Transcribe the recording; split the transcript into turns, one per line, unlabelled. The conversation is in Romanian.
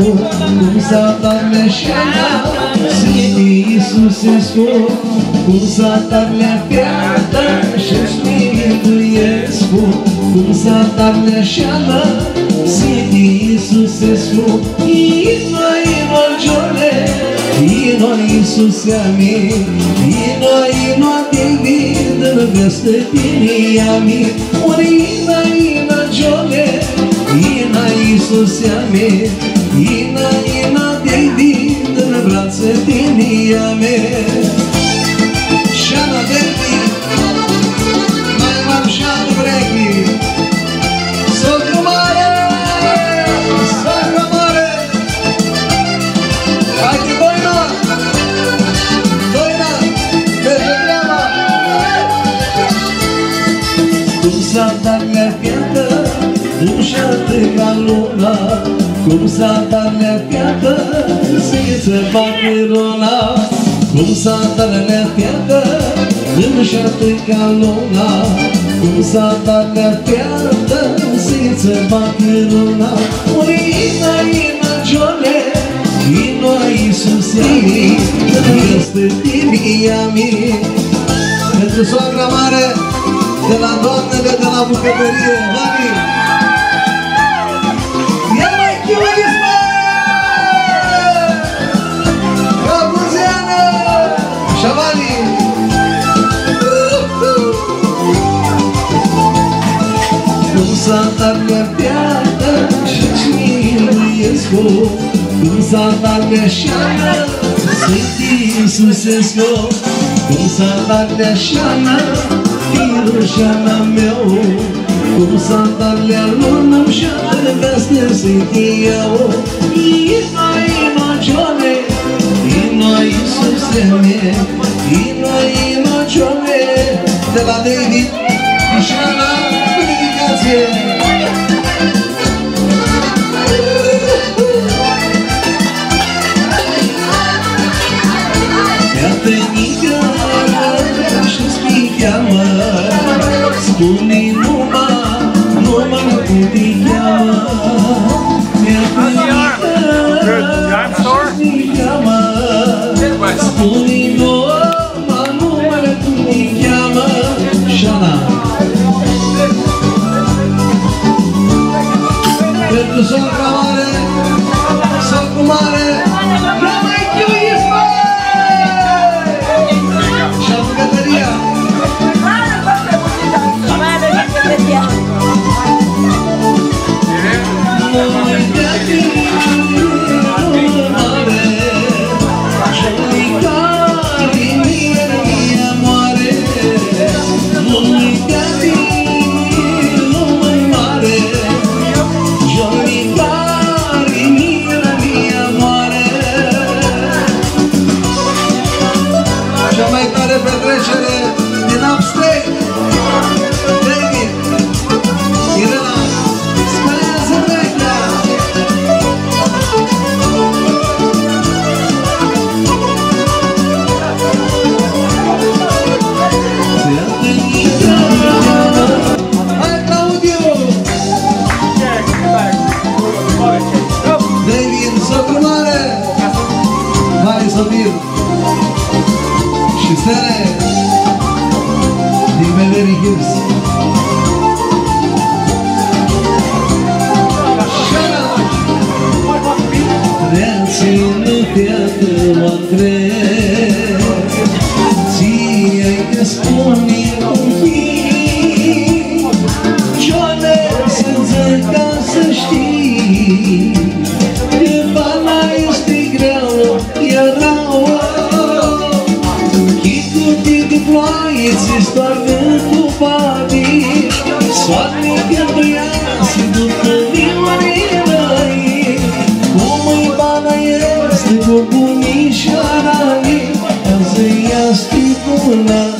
Cum s-a dat mea șana Sfinte Iisuse scop Cum s-a dat mea piată și spune-i Cum s-a dat mea șana Sfinte Iisuse scop Ino, ino, giole Ino, Iisuse amin Ino, ino, David Veste tine amin Ina, ina, giole Ina, Iisuse amin Yine yine derdin Vrance dinleyeme Şana derdin Najmam şan vregi Sokumare Sokumare Hajde bojno Bojno Bežegljava Tu sam tak nerpjela Merge treaba! Cum s-a dat mea piată Ușată ca luna Cum s-a dat mea piată Să-ți bate rona Cum s-a dat mea piată Ușată ca luna Cum s-a dat mea piată Să-ți bate rona Ina, ina, giole Ino, Iisuse, este tine, amin Pentru soacra mare de la doamnele de la bucătărie, mami! Cum s-a dat mea piată și cine-i Cum s-a dat mea șană Sunt Iisusescu Cum s-a dat mea șană Irușana meu. Cum s-a dat mea lună șană Veste sunt eu Ino, ino, gione Ino, Iisuse mie Ino, ino, gione De la David Ișana, Kuni numa, numa na kutiyawa Kuni numa, numa na kutiyawa Shana. Let the sun come Samir. She said it. The Valerie Hills. Dancing the theater one day. sute de ploaie Ți-și doarnă cu pabii Soarele pentru ea Și după viorile Cum îi bana este Cu bunii și arai Azi ea sticuna